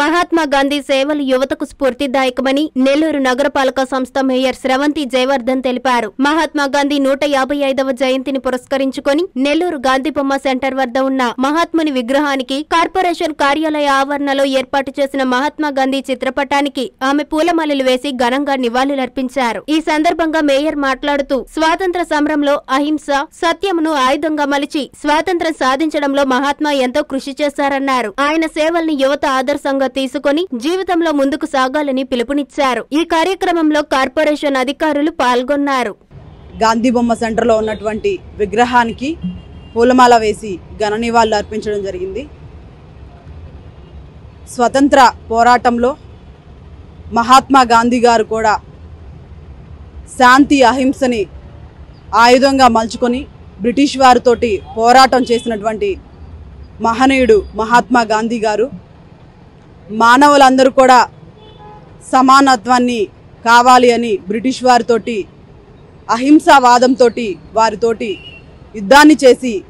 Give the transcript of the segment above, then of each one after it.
మహాత్మా గాంధీ సేవలు యువతకు స్ఫూర్తిదాయకమని నెల్లూరు నగరపాలక సంస్థ మేయర్ స్రవంతి జయవర్ధన్ తెలిపారు. మహాత్మా గాంధీ నూట యాభై ఐదవ జయంతిని పురస్కరించుకొని నెల్లూరు గాంధీ బొమ్మ సెంటర్ వద్ద ఉన్న మహాత్ముని విగ్రహానికి కార్పొరేషన్ కార్యాలయ ఆవరణలో ఏర్పాటు చేసిన మహాత్మా గాంధీ చిత్రపటానికి ఆమె పూలమాలలు వేసి ఘనంగా నివాళులర్పించారు. ఈ సందర్భంగా మేయర్ మాట్లాడుతూ స్వాతంత్ర సమరంలో అహింస సత్యమును ఆయుధంగా మలిచి స్వాతంత్రం సాధించడంలో మహాత్మా ఎంతో కృషి చేశారన్నారు. ఆయన సేవల్ని యువత ఆదర్శంగా తీసుకొని జీవితంలో ముందుకు సాగాలని పిలుపునిచ్చారు. ఈ కార్యక్రమంలో కార్పొరేషన్ అధికారులు పాల్గొన్నారు. గాంధీ బొమ్మ సెంటర్లో ఉన్నటువంటి విగ్రహానికి పూలమాల వేసి ఘన నివాళులు అర్పించడం జరిగింది. స్వతంత్ర పోరాటంలో మహాత్మా గాంధీ గారు కూడా శాంతి అహింసని ఆయుధంగా మలుచుకొని బ్రిటిష్ వారితోటి పోరాటం చేసినటువంటి మహనీయుడు మహాత్మా గాంధీ గారు మానవులందరూ కూడా సమానత్వాన్ని కావాలి అని బ్రిటిష్ వారితోటి అహింసావాదంతో వారితోటి యుద్ధాన్ని చేసి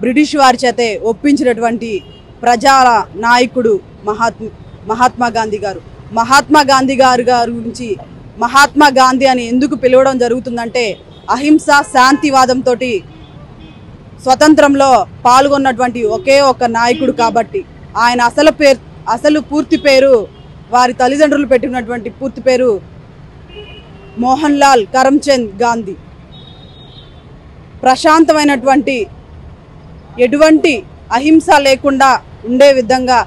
బ్రిటిష్ వారి చేతే ఒప్పించినటువంటి ప్రజల నాయకుడు మహాత్మ మహాత్మా గాంధీ గారు. మహాత్మా గాంధీ గారు గారి గురించి మహాత్మా గాంధీ అని ఎందుకు పిలవడం జరుగుతుందంటే అహింస శాంతివాదంతో స్వతంత్రంలో పాల్గొన్నటువంటి ఒకే ఒక నాయకుడు కాబట్టి ఆయన అసలు పేరు అసలు పూర్తి పేరు వారి తల్లిదండ్రులు పెట్టినటువంటి పూర్తి పేరు మోహన్ లాల్ కరమ్చంద్ గాంధీ. ప్రశాంతమైనటువంటి ఎటువంటి అహింస లేకుండా ఉండే విధంగా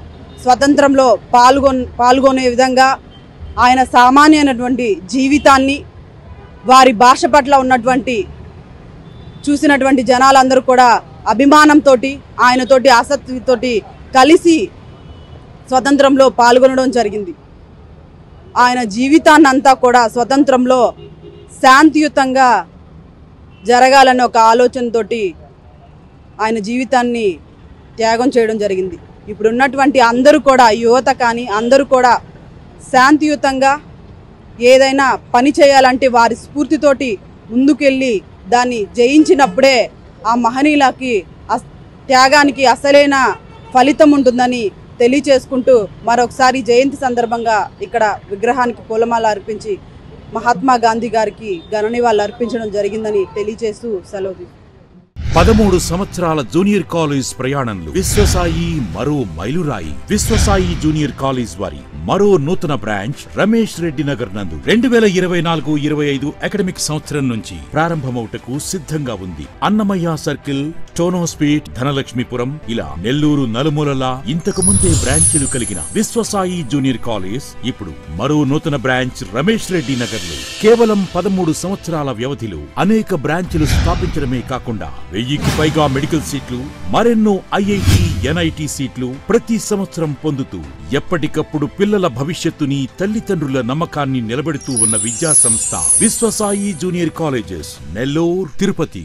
స్వతంత్రంలో పాల్గొ పాల్గొనే విధంగా ఆయన సామాన్యమైనటువంటి జీవితాన్ని వారి భాష పట్ల ఉన్నటువంటి చూసినటువంటి జనాలందరూ కూడా అభిమానంతో ఆయనతోటి ఆసక్తితోటి కలిసి స్వతంత్రంలో పాల్గొనడం జరిగింది. ఆయన జీవితాన్నంతా కూడా స్వతంత్రంలో శాంతియుతంగా జరగాలన్న ఒక ఆలోచనతోటి ఆయన జీవితాన్ని త్యాగం చేయడం జరిగింది. ఇప్పుడున్నటువంటి అందరూ కూడా యువత కానీ అందరూ కూడా శాంతియుతంగా ఏదైనా పని చేయాలంటే వారి స్ఫూర్తితోటి ముందుకెళ్ళి దాన్ని జయించినప్పుడే ఆ మహనీయులకి అస్- త్యాగానికి అసలైన ఫలితం ఉంటుందని తెలియచేసుకుంటూ మరొకసారి జయంతి సందర్భంగా ఇక్కడ విగ్రహానికి పూలమాల అర్పించి మహాత్మా గాంధీ గారికి ఘన నివాళులు అర్పించడం జరిగిందని తెలియచేస్తూ సెలవు పదమూడు సంవత్సరాల జూనియర్ కాలేజ్ ప్రయాణంలో విశ్వసాయి మరో మైలురాయి. విశ్వసాయి జూనియర్ కాలేజ్ వారి మరో నూతన బ్రాంచ్ రమేష్ రెడ్డి నగర్ నందు రెండు వేల ఇరవై నాలుగు ఇరవై ఐదు అకాడమిక్ సంవత్సరం నుంచి ప్రారంభమవుటకు సిద్ధంగా ఉంది. అన్నమయ్య సర్కిల్ టోనోస్పీట్ ధనలక్ష్మీపురం ఇలా నెల్లూరు నలుమూలలా ఇంతకు ముందే బ్రాంచీలు కలిగిన విశ్వసాయి జూనియర్ కాలేజ్ ఇప్పుడు మరో నూతన బ్రాంచ్ రమేష్ రెడ్డి నగర్లో కేవలం పదమూడు సంవత్సరాల వ్యవధిలో అనేక బ్రాంచీలు స్థాపించడమే కాకుండా వెయ్యికి పైగా మెడికల్ సీట్లు మరెన్నో ఐఐటి ఎన్ఐటి సీట్లు ప్రతి సంవత్సరం పొందుతూ ఎప్పటికప్పుడు పిల్ల పిల్లల భవిష్యత్తుని తల్లిదండ్రుల నమ్మకాన్ని నిలబెడుతూ ఉన్న విద్యా సంస్థ విశ్వసాయి జూనియర్ కాలేజెస్ నెల్లూరు తిరుపతి.